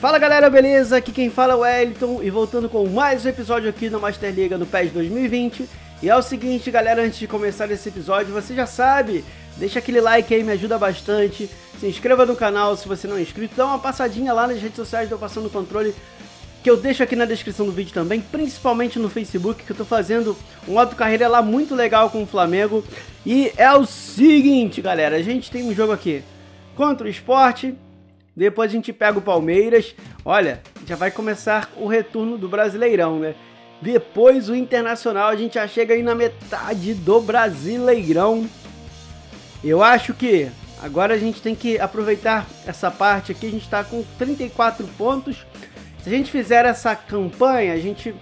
Fala galera, beleza? Aqui quem fala é o Wellington e voltando com mais um episódio aqui no Master Liga no PES 2020. E é o seguinte, galera, antes de começar esse episódio, você já sabe, deixa aquele like aí, me ajuda bastante. Se inscreva no canal se você não é inscrito, dá uma passadinha lá nas redes sociais do Passando Controle, que eu deixo aqui na descrição do vídeo também, principalmente no Facebook, que eu tô fazendo um modo carreira lá muito legal com o Flamengo. E é o seguinte, galera, a gente tem um jogo aqui contra o esporte, depois a gente pega o Palmeiras. Olha, já vai começar o retorno do Brasileirão, né? Depois o Internacional, a gente já chega aí na metade do Brasileirão. Eu acho que agora a gente tem que aproveitar essa parte aqui. A gente está com 34 pontos. Se a gente fizer essa campanha, a gente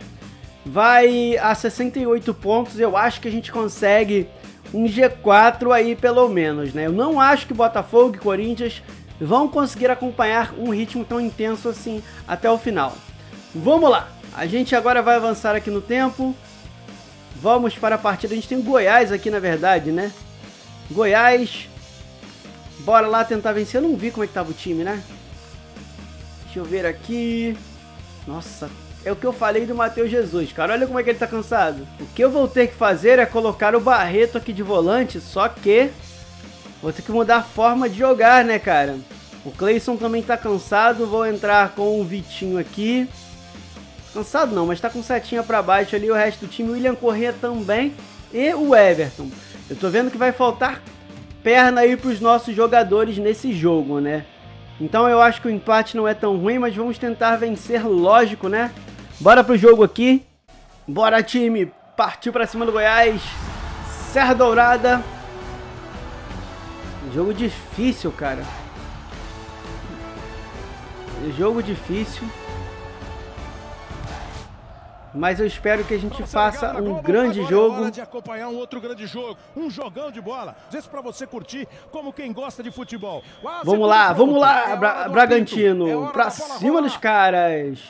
vai a 68 pontos. Eu acho que a gente consegue um G4 aí pelo menos, né? Eu não acho que Botafogo e Corinthians vão conseguir acompanhar um ritmo tão intenso assim até o final. Vamos lá! A gente agora vai avançar aqui no tempo. Vamos para a partida. A gente tem o Goiás aqui, na verdade, né? Goiás. Bora lá tentar vencer. Eu não vi como é que tava o time, né? Deixa eu ver aqui. Nossa, é o que eu falei do Matheus Jesus, cara. Olha como é que ele tá cansado. O que eu vou ter que fazer é colocar o Barreto aqui de volante, só que Vou ter que mudar a forma de jogar, né, cara? O Cleison também tá cansado. Vou entrar com o Vitinho aqui. Cansado não, mas tá com setinha para baixo ali. O resto do time, William Corrêa também. E o Everton. Eu tô vendo que vai faltar perna aí pros nossos jogadores nesse jogo, né? Então eu acho que o empate não é tão ruim, mas vamos tentar vencer, lógico, né? Bora pro jogo aqui. Bora, time. Partiu pra cima do Goiás. Serra Dourada. Jogo difícil, cara. Jogo difícil. Mas eu espero que a gente faça um grande é jogo. de acompanhar um outro grande jogo, um jogão de bola. Esse para você curtir como quem gosta de futebol. Vamos lá, vamos lá, é Bra Bragantino, é para cima dos caras.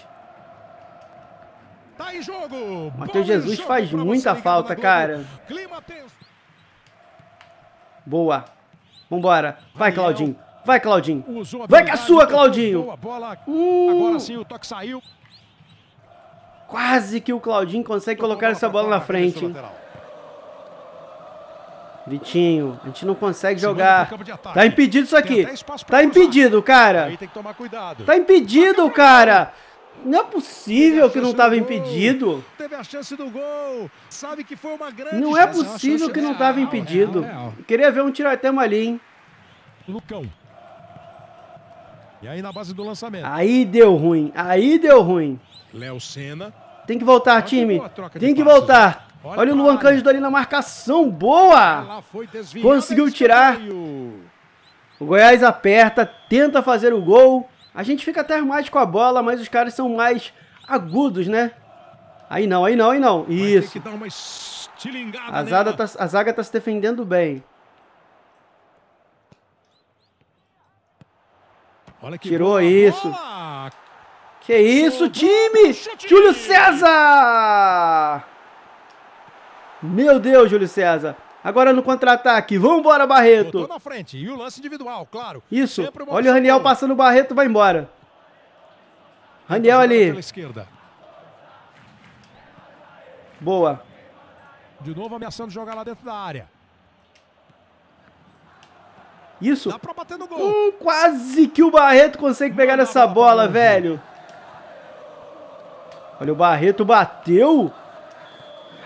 Tá em jogo. Matheus Jesus faz muita falta, cara. Boa. Vambora. Vai, Claudinho. Vai, Claudinho. Vai com a sua, Claudinho. Hum. Agora sim, o toque saiu. Quase que o Claudinho consegue colocar essa bola na frente. Hein? Vitinho, a gente não consegue jogar. Tá impedido isso aqui. Tá impedido, cara. Tá impedido, cara. Não é possível que não estava impedido. Teve a chance do gol. Sabe que foi uma grande Não é possível que não estava impedido. Queria ver um tiratema ali, hein? Lucão. E aí na base do lançamento. Aí deu ruim. Aí deu ruim. Léo Senna. Tem que voltar, time. Tem que voltar. Olha, Olha o Luan Cândido ali na marcação. Boa! Conseguiu tirar. O Goiás aperta, tenta fazer o gol. A gente fica até mais com a bola, mas os caras são mais agudos, né? Aí não, aí não, aí não. Isso. A zaga, tá, a zaga tá se defendendo bem. Tirou boa. isso. Boa. Que isso, time! Júlio César! Meu Deus, Júlio César. Agora no contra-ataque. Vambora, Barreto. Botou na frente. E o lance individual, claro. Isso. Olha o Raniel passando o Barreto, vai embora. Raniel ali. Boa. De novo ameaçando jogar lá dentro da área. Isso. Dá pra bater no gol. Hum, quase que o Barreto consegue pegar essa bola, velho. Olha, o Barreto bateu.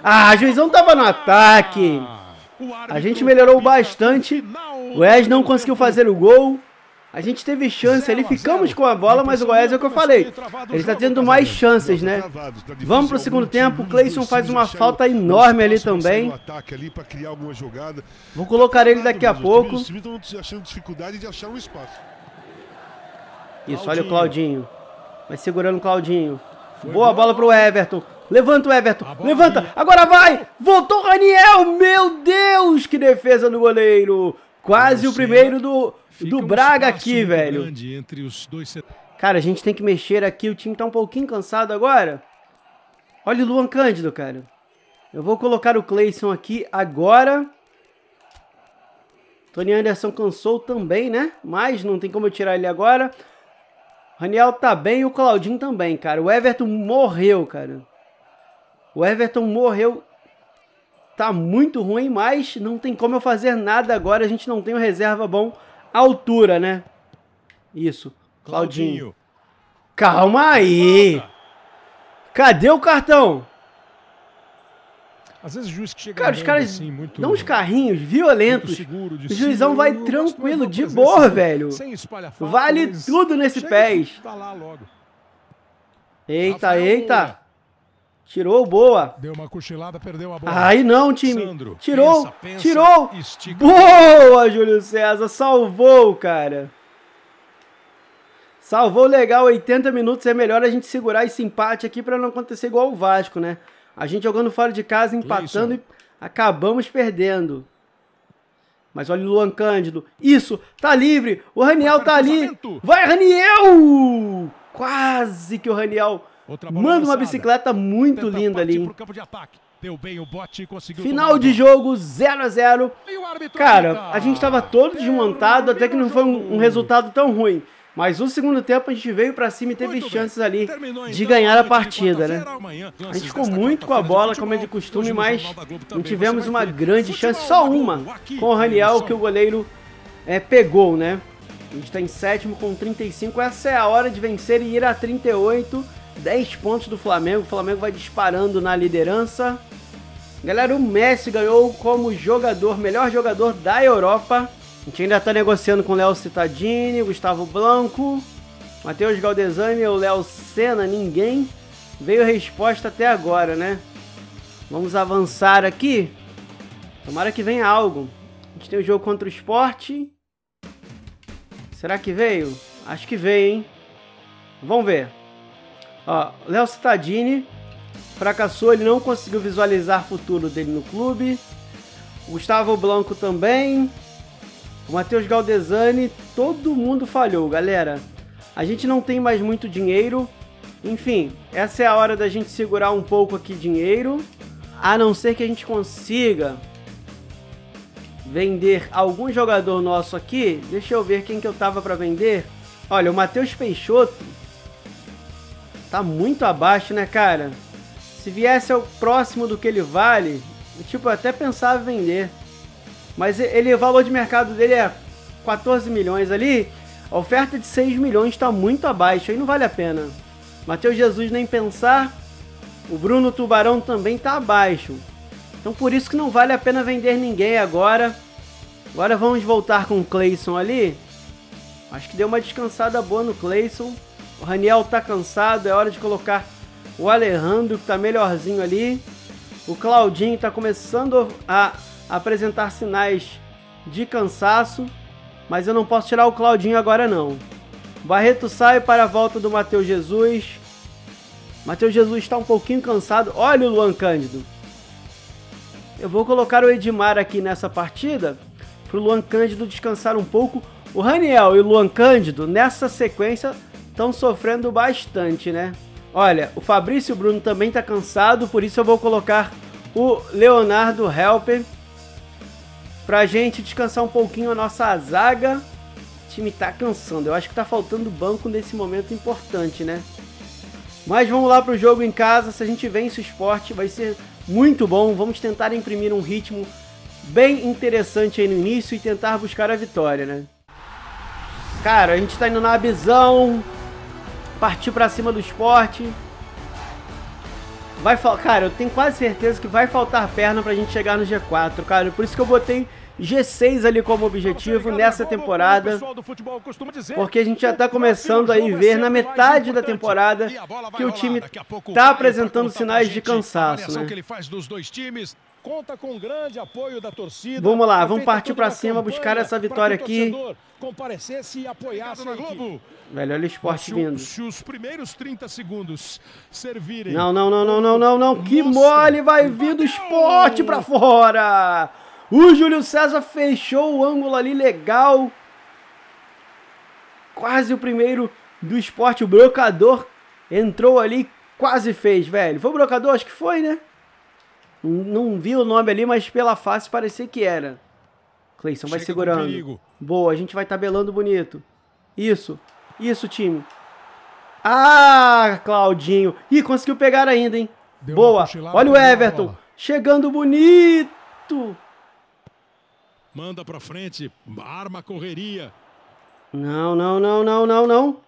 Ah, juizão tava no ataque. A gente melhorou bastante. O Wes não conseguiu fazer o gol. A gente teve chance ali, ficamos com a bola, mas o Goiás é o que eu falei. Ele está tendo mais chances, né? Vamos para o segundo tempo. O Cleison faz uma falta enorme ali também. Vou colocar ele daqui a pouco. Isso, olha o Claudinho. Vai segurando o Claudinho. Boa bola para o Everton. Levanta o Everton. Levanta. Agora vai. Voltou o Raniel. Meu Deus, que defesa do goleiro. Quase o primeiro do, do Braga aqui, velho. Cara, a gente tem que mexer aqui. O time tá um pouquinho cansado agora. Olha o Luan Cândido, cara. Eu vou colocar o Cleison aqui agora. Tony Anderson cansou também, né? Mas não tem como eu tirar ele agora. Raniel tá bem e o Claudinho também, cara. O Everton morreu, cara. O Everton morreu. Tá muito ruim, mas não tem como eu fazer nada agora. A gente não tem um reserva bom altura, né? Isso. Claudinho. Claudinho. Calma aí. Cadê o cartão? Às vezes o juiz que chega Cara, os caras assim, muito, dão uns carrinhos violentos. Seguro, o juizão vai tranquilo, de boa, velho. vale tudo nesse pés. Tá eita, eita. Tirou, boa. Deu uma cochilada, perdeu a bola. Aí não, time. Sandro, tirou, pensa, pensa, tirou. Estica. Boa, Júlio César. Salvou, cara. Salvou legal, 80 minutos. É melhor a gente segurar esse empate aqui para não acontecer igual o Vasco, né? A gente jogando fora de casa, empatando Isso. e acabamos perdendo. Mas olha o Luan Cândido. Isso, tá livre. O Raniel tá ali. Vai, Raniel! Quase que o Raniel manda uma bicicleta muito linda ali. Final de jogo 0 a 0 Cara, a gente tava todo desmontado, até que não foi um, um resultado tão ruim. Mas no segundo tempo a gente veio para cima e teve chances ali de então, ganhar a partida, né? A gente ficou muito com a bola, como é de costume, mas não tivemos uma grande chance, só uma, com o Raniel que o goleiro é, pegou, né? A gente está em sétimo com 35. Essa é a hora de vencer e ir a 38. 10 pontos do Flamengo. O Flamengo vai disparando na liderança. Galera, o Messi ganhou como jogador, melhor jogador da Europa. A gente ainda está negociando com Léo Cittadini, Gustavo Blanco, Matheus Galdesani o Léo Senna, ninguém veio resposta até agora, né? Vamos avançar aqui. Tomara que venha algo. A gente tem o um jogo contra o esporte. Será que veio? Acho que veio, hein? Vamos ver. Ó, Léo Cittadini fracassou, ele não conseguiu visualizar o futuro dele no clube. Gustavo Blanco também. O Matheus Galdesani, todo mundo falhou, galera. A gente não tem mais muito dinheiro. Enfim, essa é a hora da gente segurar um pouco aqui dinheiro. A não ser que a gente consiga vender algum jogador nosso aqui. Deixa eu ver quem que eu tava para vender. Olha, o Matheus Peixoto tá muito abaixo, né, cara? Se viesse ao próximo do que ele vale, tipo, eu até pensava em vender. Mas ele, o valor de mercado dele é 14 milhões ali. A oferta de 6 milhões está muito abaixo, aí não vale a pena. Matheus Jesus nem pensar. O Bruno Tubarão também está abaixo. Então por isso que não vale a pena vender ninguém agora. Agora vamos voltar com o Clayson ali. Acho que deu uma descansada boa no Clayson. O Raniel tá cansado, é hora de colocar o Alejandro que tá melhorzinho ali. O Claudinho tá começando a apresentar sinais de cansaço, mas eu não posso tirar o Claudinho agora não. Barreto sai para a volta do Matheus Jesus. Matheus Jesus está um pouquinho cansado. Olha o Luan Cândido. Eu vou colocar o Edmar aqui nessa partida para o Luan Cândido descansar um pouco. O Raniel e o Luan Cândido nessa sequência estão sofrendo bastante, né? Olha, o Fabrício Bruno também está cansado, por isso eu vou colocar o Leonardo Helper pra gente descansar um pouquinho a nossa zaga. O time tá cansando. Eu acho que tá faltando banco nesse momento importante, né? Mas vamos lá pro jogo em casa. Se a gente vence o esporte, vai ser muito bom. Vamos tentar imprimir um ritmo bem interessante aí no início e tentar buscar a vitória, né? Cara, a gente tá indo na visão. Partiu pra cima do esporte. Vai Cara, eu tenho quase certeza que vai faltar perna pra gente chegar no G4, cara. Por isso que eu botei G6 ali como objetivo nessa temporada, porque a gente já está começando aí ver na metade da temporada que o time está apresentando sinais de cansaço, né? Conta com um grande apoio da torcida. Vamos lá, vamos partir para cima, buscar essa vitória aqui. Comparecesse e apoiasse Globo. Velho, olha o esporte vindo. Se os primeiros 30 segundos servirem. Não, não, não, não, não, não, não. Que mole vai vir do esporte para fora. O Júlio César fechou o ângulo ali legal. Quase o primeiro do esporte. O brocador entrou ali, quase fez, velho. Foi o brocador? Acho que foi, né? Não, vi o nome ali, mas pela face parecia que era. Cleison vai segurando. Boa, a gente vai tabelando bonito. Isso, isso, time. Ah, Claudinho. Ih, conseguiu pegar ainda, hein? Deu Boa. Olha o Everton. Chegando bonito. Manda pra frente. Arma correria. Não, não, não, não, não, não.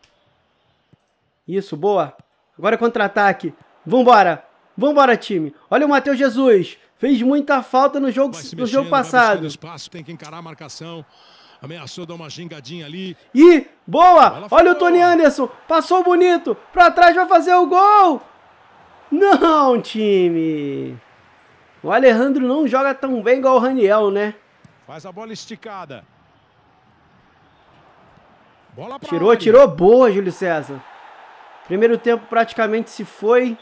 Isso, boa. Agora é contra-ataque. Vambora. Vambora, time. Olha o Matheus Jesus. Fez muita falta no jogo, no jogo passado. Espaço, tem que encarar a marcação. Ameaçou dar uma gingadinha ali. Ih, boa! Olha o Tony Anderson. Passou bonito. Pra trás vai fazer o gol. Não, time. O Alejandro não joga tão bem igual o Raniel, né? Faz a bola esticada. Bola tirou, área. tirou. Boa, Júlio César. Primeiro tempo praticamente se foi.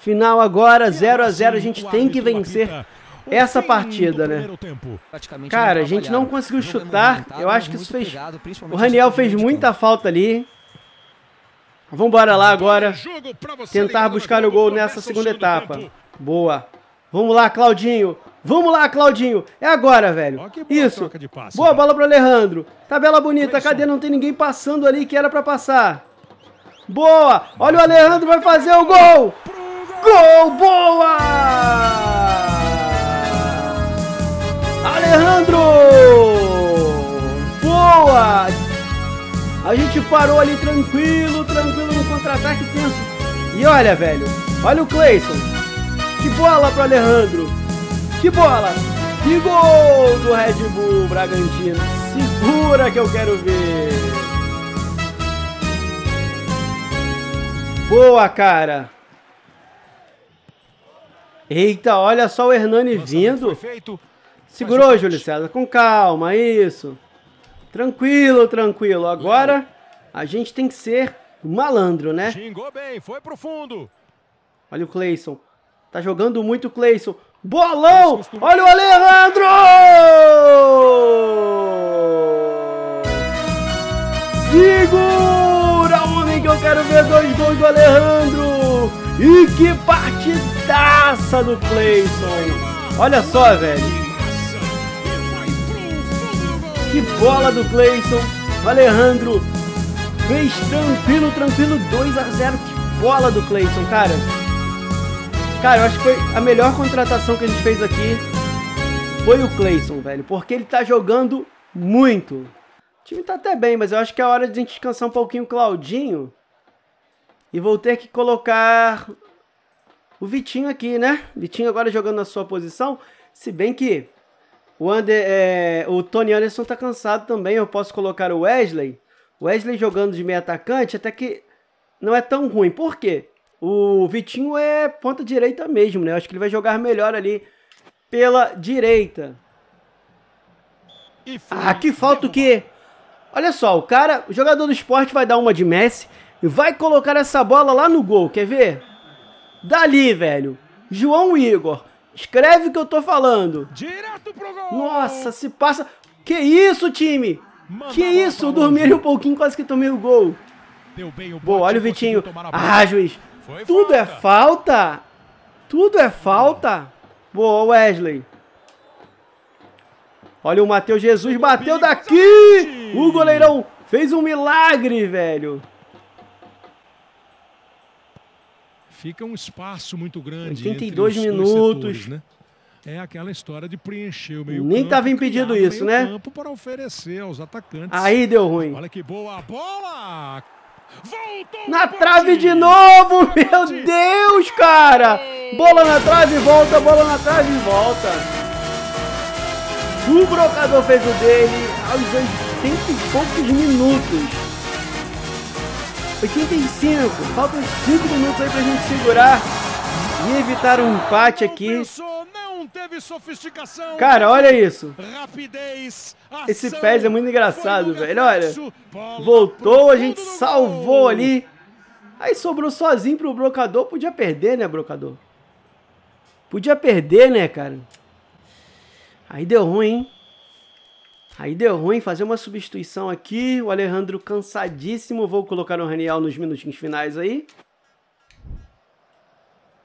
Final agora, 0 a 0 A gente tem que vencer essa partida, né? Cara, a gente não conseguiu chutar. Eu acho que isso fez. O Raniel fez muita falta ali. Vambora lá agora. Tentar buscar o gol nessa segunda etapa. Boa. Vamos lá, Claudinho. Vamos lá, Claudinho. É agora, velho. Isso. Boa bola pro Alejandro. Tabela bonita. Cadê? Não tem ninguém passando ali que era pra passar. Boa. Olha o Alejandro vai fazer o gol. Gol! Boa! Alejandro! Boa! A gente parou ali tranquilo, tranquilo no contra-ataque tenso. E olha, velho, olha o Clayson. Que bola pro Alejandro. Que bola! Que gol do Red Bull Bragantino. Segura que eu quero ver. Boa, cara. Eita, olha só o Hernani vindo. Segurou, Júlio César, com calma, isso. Tranquilo, tranquilo. Agora a gente tem que ser malandro, né? Xingou bem, foi pro fundo. Olha o Cleison. Tá jogando muito o Cleison. Bolão! Olha o Alejandro! Segura, homem, que eu quero ver dois gols do Alejandro! E que partidaça do Clayson! Olha só, velho. Que bola do Clayson. Alejandro fez tranquilo, tranquilo 2 a 0. Que bola do Clayson, cara. Cara, eu acho que foi a melhor contratação que a gente fez aqui. Foi o Clayson, velho. Porque ele tá jogando muito. O time tá até bem, mas eu acho que é hora de a gente descansar um pouquinho o Claudinho. E vou ter que colocar o Vitinho aqui, né? Vitinho agora jogando na sua posição. Se bem que o, Ander, é, o Tony Anderson tá cansado também. Eu posso colocar o Wesley. O Wesley jogando de meio atacante até que não é tão ruim. Por quê? O Vitinho é ponta direita mesmo, né? Eu acho que ele vai jogar melhor ali pela direita. Ah, que falta o quê? Olha só, o cara, o jogador do esporte vai dar uma de Messi e vai colocar essa bola lá no gol, quer ver? Dali, velho. João Igor. Escreve o que eu tô falando. Direto pro gol. Nossa, se passa. Que isso, time? que isso? Eu dormi ali um pouquinho, quase que tomei o gol. Deu bem o Boa, olha o Vitinho. Ah, juiz. Foi Tudo é falta. é falta? Tudo é falta? Boa, Wesley. Olha o Matheus Jesus, bateu daqui! O goleirão fez um milagre, velho. Fica um espaço muito grande 82 minutos, setores, né? É aquela história de preencher o meio Nem estava impedido isso, né? campo para oferecer aos atacantes. Aí deu ruim. Olha que boa bola! Voltou na trave de novo, meu Deus, cara! Bola na trave, volta, bola na trave, volta. O brocador fez o dele aos 80 e poucos minutos. 85. Faltam 5 minutos aí pra gente segurar e evitar um empate aqui. Cara, olha isso. Esse PES é muito engraçado, velho. Olha. Voltou, a gente salvou ali. Aí sobrou sozinho pro brocador. Podia perder, né, brocador? Podia perder, né, cara? Aí deu ruim, hein? Aí deu ruim fazer uma substituição aqui. O Alejandro cansadíssimo. Vou colocar o Raniel nos minutinhos finais aí.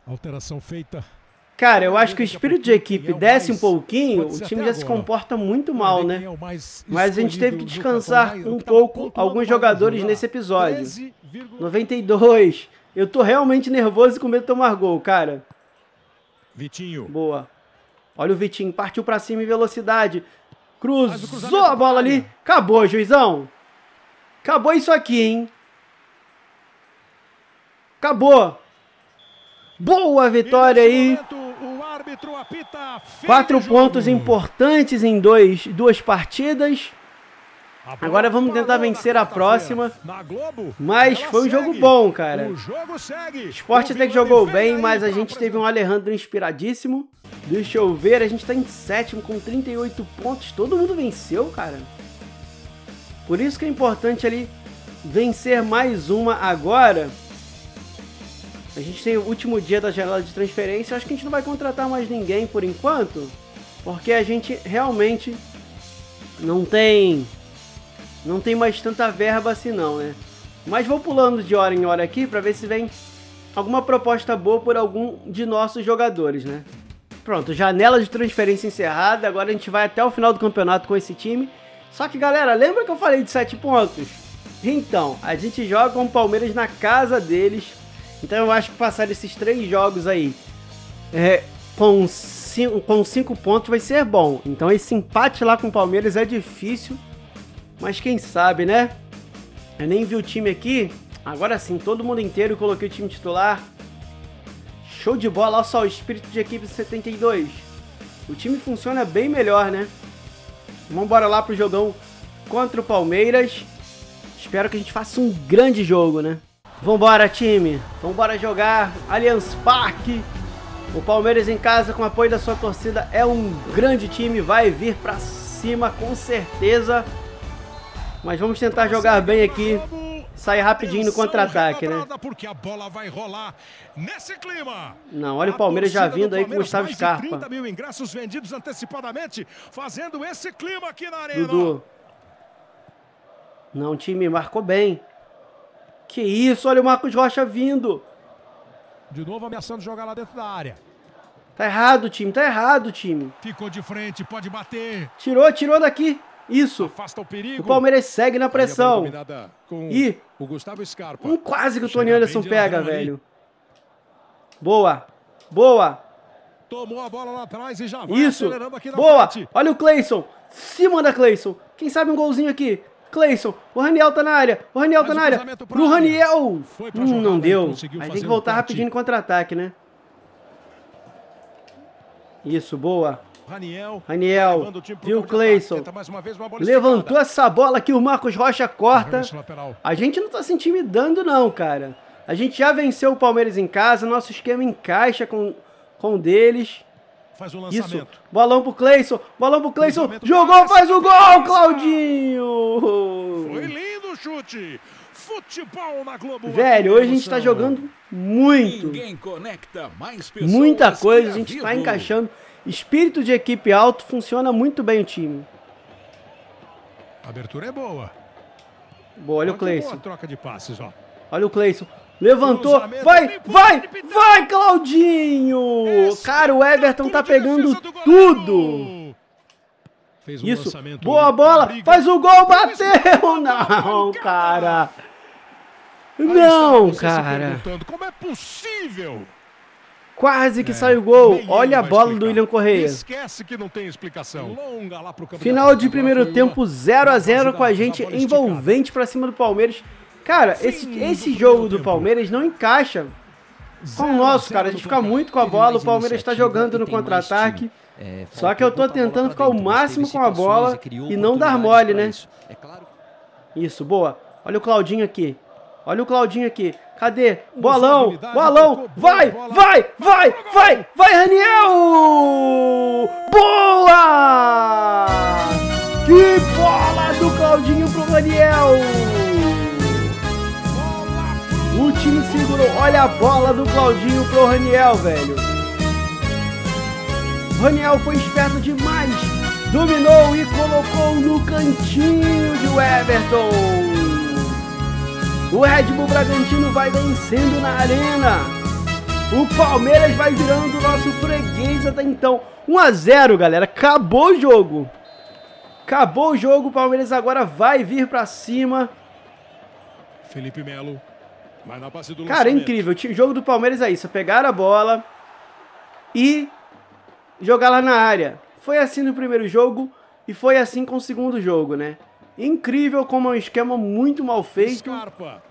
Alteração feita. Cara, eu acho que o espírito de equipe desce um pouquinho, o time já se comporta muito mal, né? Mas a gente teve que descansar um pouco alguns jogadores nesse episódio. 92. Eu tô realmente nervoso e com medo de tomar gol, cara. Vitinho. Boa. Olha o Vitinho, partiu pra cima em velocidade. Cruzou a bola ali. Acabou, juizão. Acabou isso aqui, hein? Acabou. Boa vitória aí. Quatro pontos importantes em dois, duas partidas. Agora vamos tentar vencer a próxima. Mas foi um jogo bom, cara. O esporte até que jogou bem, mas a gente teve um Alejandro inspiradíssimo. Deixa eu ver, a gente tá em sétimo com 38 pontos. Todo mundo venceu, cara. Por isso que é importante ali vencer mais uma agora. A gente tem o último dia da janela de transferência. Acho que a gente não vai contratar mais ninguém por enquanto. Porque a gente realmente não tem. Não tem mais tanta verba assim não, né? Mas vou pulando de hora em hora aqui para ver se vem alguma proposta boa por algum de nossos jogadores, né? Pronto, janela de transferência encerrada. Agora a gente vai até o final do campeonato com esse time. Só que, galera, lembra que eu falei de 7 pontos? Então, a gente joga com o Palmeiras na casa deles então eu acho que passar esses três jogos aí é, com, cinco, com cinco pontos vai ser bom. Então esse empate lá com o Palmeiras é difícil, mas quem sabe, né? Eu nem vi o time aqui. Agora sim, todo mundo inteiro coloquei o time titular. Show de bola, olha só o espírito de equipe 72. O time funciona bem melhor, né? Vamos embora lá pro jogão contra o Palmeiras. Espero que a gente faça um grande jogo, né? Vambora, time. Vambora jogar Allianz Parque. O Palmeiras em casa, com apoio da sua torcida, é um grande time. Vai vir pra cima, com certeza. Mas vamos tentar jogar bem aqui. Sair rapidinho no contra-ataque, né? Porque a bola vai rolar nesse clima. Não, olha o Palmeiras já vindo aí com o Gustavo Scarpa. 30 mil ingressos vendidos antecipadamente, fazendo esse clima aqui na arena. Dudu. Não, o time marcou bem. Que isso, olha o Marcos Rocha vindo. De novo ameaçando jogar lá dentro da área. Tá errado, time, tá errado, time. Ficou de frente, pode bater. Tirou, tirou daqui. Isso. Afasta o perigo. O Palmeiras segue na pressão. E o Gustavo Scarpa. Um quase que o Tony Anderson pega, velho. Boa. Boa. Tomou a bola lá atrás e já vai Isso. Boa. Frente. Olha o Cleison. Se manda Cleison. Quem sabe um golzinho aqui. Cleison, o Raniel tá na área, o Raniel tá na área, pro Raniel! Hum, não deu, aí tem que voltar um rapidinho no contra-ataque, né? Isso, boa. Raniel, Raniel viu o Cleison, levantou essa bola que o Marcos Rocha corta. A gente não tá se intimidando não, cara. A gente já venceu o Palmeiras em casa, nosso esquema encaixa com, com o deles. Faz o lançamento. Isso. Bolão pro Cleison. Bolão pro Cleison. Jogou, faz o gol, Claudinho. Foi lindo o chute. Futebol na Globo. Velho, hoje a gente tá jogando muito. Muita coisa, a gente tá encaixando. Espírito de equipe alto, funciona muito bem o time. A abertura é boa. Boa, olha o Cleison. troca de passes, ó. Olha o Cleison. Levantou. Vai, vai, vai, Claudinho! Cara, o Everton tá pegando tudo. Isso. Boa bola. Faz o gol, bateu. Não, cara. Não, cara. Como é possível? Quase que é, saiu o gol. Olha a bola explicar. do William Correia. Esquece que não tem explicação. Final de primeiro tempo, 0 a 0 com a gente envolvente para cima do Palmeiras. Cara, esse, esse jogo do Palmeiras não encaixa com o nosso, cara. A gente fica muito com a bola, o Palmeiras está jogando no contra-ataque. É, Só que eu tô tentando ficar o máximo com a bola e não dar mole, né? É isso, boa. Olha o Claudinho aqui. Olha o Claudinho aqui. Cadê? Bolão! Bolão! Vai! Vai! Vai! Vai! Vai, Raniel! Boa! Que bola do Claudinho pro Raniel! O time segurou. Olha a bola do Claudinho pro Raniel, velho. Raniel foi esperto demais. Dominou e colocou no cantinho de Everton. O Red Bull Bragantino vai vencendo na arena. O Palmeiras vai virando o nosso freguês até então. 1 a 0 galera. Acabou o jogo. Acabou o jogo. O Palmeiras agora vai vir pra cima. Felipe Melo. Vai na do Cara, é incrível. O jogo do Palmeiras é isso. Pegar a bola e jogar lá na área. Foi assim no primeiro jogo e foi assim com o segundo jogo, né? Incrível como é um esquema muito mal feito. Scarpa.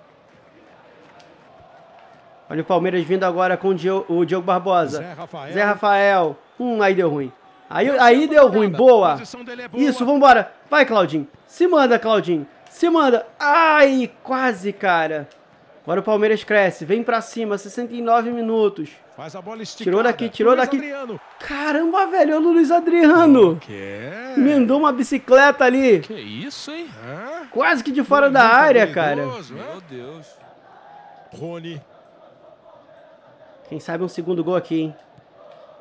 Olha o Palmeiras vindo agora com o Diogo, Barbosa. Zé Rafael. Zé Rafael. Hum, aí deu ruim. Aí, aí deu ruim. Boa. é boa. Isso, vambora. Vai, Claudinho. Se manda, Claudinho. Se manda. Ai, quase, cara. Agora o Palmeiras cresce. Vem pra cima. 69 minutos. Faz a bola esticada. Tirou daqui, tirou Luiz daqui. Adriano. Caramba, velho. Olha o Luiz Adriano. Que é? Emendou uma bicicleta ali. Que isso, hein? Hã? Quase que de fora da área, cara. habilidoso, hã? Meu Deus. Rony. Quem sabe um segundo gol aqui, hein?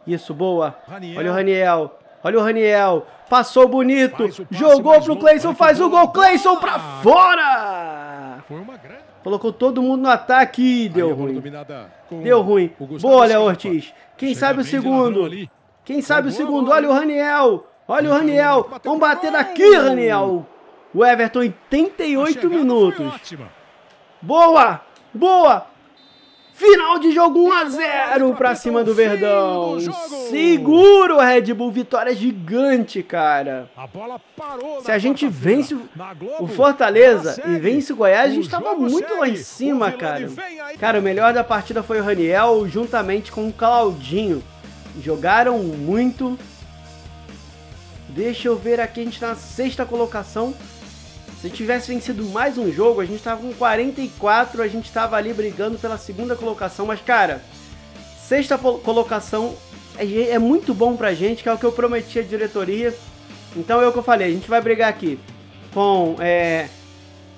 Isso, boa. Raniel. Olha o Raniel. Olha o Raniel. Passou bonito. Faz o passe Jogou pro. Cleison. Faz o gol. Cleison pra bola. fora. Colocou todo mundo no ataque. Aí Deu a bola ruim. Deu ruim. Boa, Léo. Ortiz. Quem sabe o segundo? Quem sabe o segundo? Olha o Raniel. Olha o Raniel. Vamos bater daqui, Raniel. O Everton, A 88 chegada foi minutos. ótima. Boa! Boa! Final de jogo 1 a 0 Agora pra cima do Verdão. Seguro, Red Bull. Vitória gigante, cara. A Se a gente vence o- Fortaleza e vence o Goiás, a gente tava muito lá em cima, cara. Cara, o melhor da partida foi o Raniel juntamente com o Claudinho. Jogaram muito. Deixa eu ver aqui, a gente tá na sexta colocação. Se tivesse vencido mais um jogo, a gente tava com 44, a gente tava ali brigando pela segunda colocação, mas cara, sexta colocação é, é muito bom pra gente, que é o que eu prometi à diretoria. Então é o que eu falei, a gente vai brigar aqui com é,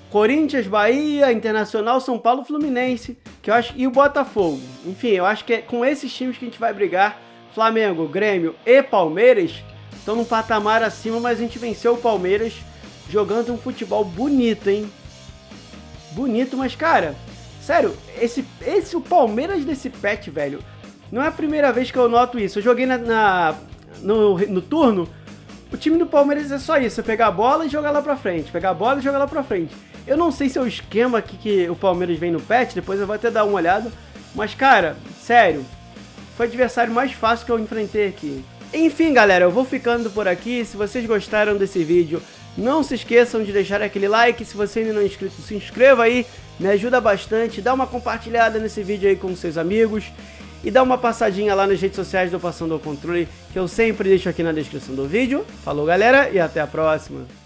Corinthians, Bahia, Internacional, São Paulo, Fluminense, que eu acho e o Botafogo. Enfim, eu acho que é com esses times que a gente vai brigar. Flamengo, Grêmio e Palmeiras estão num patamar acima, mas a gente venceu o Palmeiras jogando um futebol bonito, hein? Bonito, mas cara, sério, esse esse o Palmeiras desse pet, velho, não é a primeira vez que eu noto isso. Eu joguei na, na- no, no turno, o time do Palmeiras é só isso, é pegar a bola e jogar lá pra frente, pegar a bola e jogar lá pra frente. Eu não sei se é o esquema aqui que o Palmeiras vem no patch, depois eu vou até dar uma olhada, mas cara, sério, foi o adversário mais fácil que eu enfrentei aqui. Enfim, galera, eu vou ficando por aqui. Se vocês gostaram desse vídeo, não se esqueçam de deixar aquele like. Se você ainda não é inscrito, se inscreva aí, me ajuda bastante. Dá uma compartilhada nesse vídeo aí com seus amigos. E dá uma passadinha lá nas redes sociais do Passando ao Controle, que eu sempre deixo aqui na descrição do vídeo. Falou, galera, e até a próxima.